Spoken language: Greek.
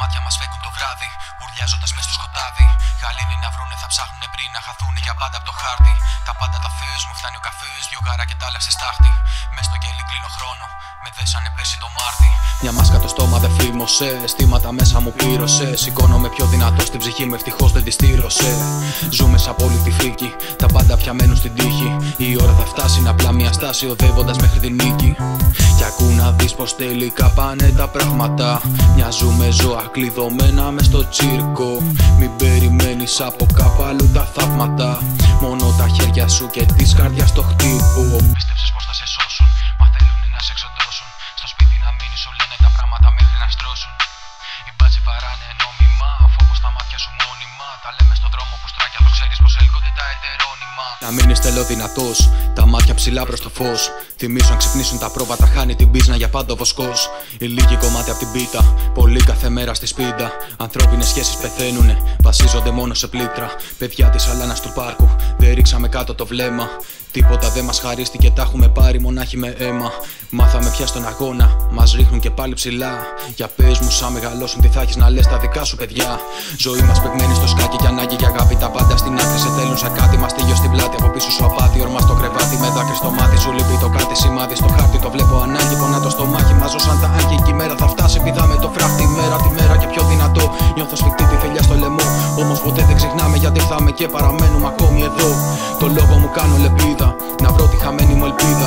μάτια μας φέκουν το βράδυ. Ουρλιάζοντας μες στο σκοτάδι. Γαλήνη να βρούνε θα ψάχνουν πριν να χαθούν για πάντα από το χάρτη. Τα πάντα τα θε μου φτάνει ο καφές, δυο γάρα και τα άλλαξε στάχτη. Μες στο κελί κλείνω χρόνο, με δέσανε πέρσι το Μάρτι. Μια μάσκα το στόμα δεν φήμωσε. Αισθήματα μέσα μου πλήρωσε. Σηκώνομαι πιο δυνατό στην ψυχή μου, ευτυχώς δεν τη στήρωσε. Ζούμε σαν πόλη τη φρίκη, τα πάντα πια μένουν στην τύχη. Η ώρα θα φτάσει να απλά μια στάση οδεύοντας μέχρι την νίκη. Κι ακού να δεις πως τελικά πάνε τα πράγματα. Μοιάζουμε ζώα κλειδωμένα μες στο τσίρκο. Μην περιμένεις από κάπου αλλού τα θαύματα. Μόνο τα χέρια σου και τη καρδιάς στο χτύπο. Πίστεψες πως θα σε σώσουν, Στο σπίτι να μείνεις, σου λένε τα πράγματα μέχρι να στρώσουν. Οι μπάτσοι βαράνε νόμιμα, φόβο στα μάτια σου μόνιμα. Τα λέμε στον δρόμο που στράκια, το ξέρεις πως έλκονται τα ετερόνυμα. Να μείνεις θέλω δυνατός, τα μάτια ψηλά προς το φως. Θυμίσου αν ξυπνήσουν τα πρόβατα, χάνει την πίσνα για πάντα ο βοσκός. Οι λίγοι κομμάτια από την πίτα, πολλοί κάθε μέρα στη σπίτα. Ανθρώπινες σχέσεις πεθαίνουνε, βασίζονται μόνο σε πλήτρα. Παιδιά της αλάνας του πάρκου, δεν ρίξαμε κάτω το βλέμμα. Τίποτα δεν μας χαρίστηκε, τα έχουμε πάρει μονάχη με αίμα. Μάθαμε πια στον αγώνα, μας ρίχνουν και πάλι ψηλά. Για πες μου, σαν μεγαλώσουν, τι θα έχεις να λες τα δικά σου παιδιά; Ζωή μας παιγμένη στο σκάκι και ανάγκη για αγάπη. Τα πάντα στην άκρη σε θέλουν σαν κάτι. Μα τίγιο στην πλάτη, από πίσω σου απάτη. Ορμά στο κρεβάτι με δάκρυ στο μάτι. Σου λείπει το κάτι σημάδι στο χάρτη. Το βλέπω ανάγκη, πονά το στομάχι. Μα σαν τα άγγι. Και η μέρα θα φτάσει, πηδάμε το φράχτη. Μέρα τη μέρα και πιο δυνατό. Νιώθω σφιχτή τη φιλιά στο λαιμό. Όμως ποτέ δεν ξεχνάμε γιατί ήρθαμε και παραμένουμε ακόμη εδώ. Το λόγο μου κάνω λεπίδα. Να βρω τη χαμένη μου ελπίδα. Μοιάζουμε πιόνια που